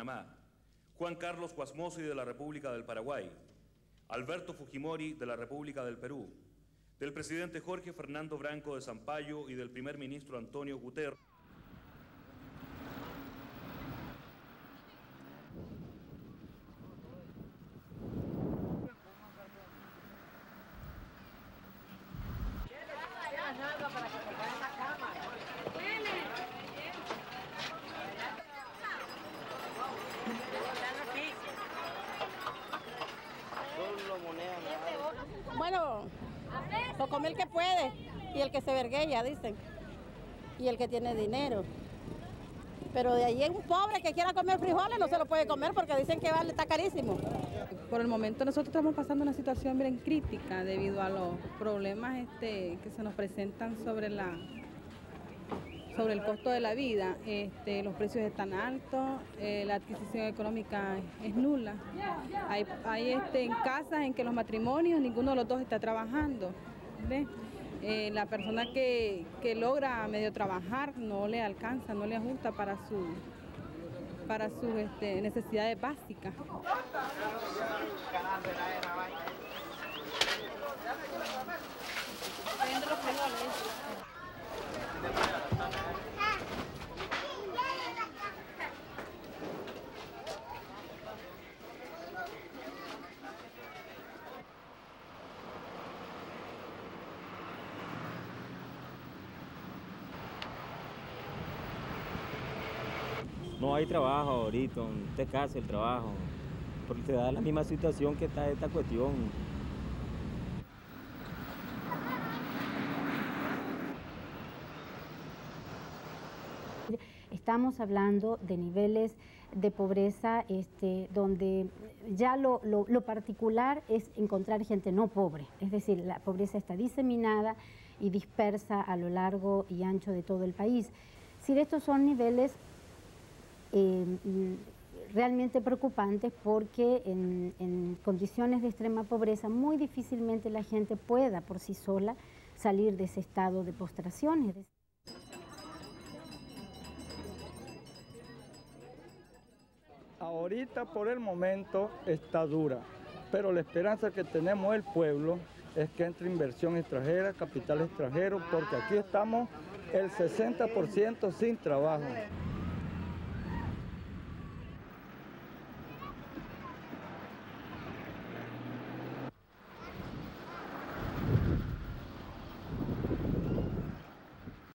Panamá, Juan Carlos Cuasmosi de la República del Paraguay, Alberto Fujimori de la República del Perú, del presidente Jorge Fernando Branco de Sampaio y del primer ministro Antonio Guterres. Bueno, lo come el que puede y el que se verguella, dicen. Y el que tiene dinero. Pero de ahí un pobre que quiera comer frijoles no se lo puede comer porque dicen que vale, está carísimo. Por el momento nosotros estamos pasando una situación bien crítica debido a los problemas este, que se nos presentan sobre la sobre el costo de la vida. Este, los precios están altos, eh, la adquisición económica es nula. Hay, hay este, casas en que los matrimonios, ninguno de los dos está trabajando. Eh, la persona que, que, logra medio trabajar no le alcanza, no le ajusta para su para sus este, necesidades básicas. No hay trabajo ahorita, te escaso el trabajo, porque te da la misma situación que está esta cuestión. Estamos hablando de niveles de pobreza este, donde ya lo, lo, particular es encontrar gente no pobre, es decir, la pobreza está diseminada y dispersa a lo largo y ancho de todo el país. Si de estos son niveles eh, realmente preocupantes porque en, condiciones de extrema pobreza muy difícilmente la gente pueda por sí sola salir de ese estado de postración. Ahorita por el momento está dura, pero la esperanza que tenemos el pueblo es que entre inversión extranjera, capital extranjero, porque aquí estamos el 60% sin trabajo.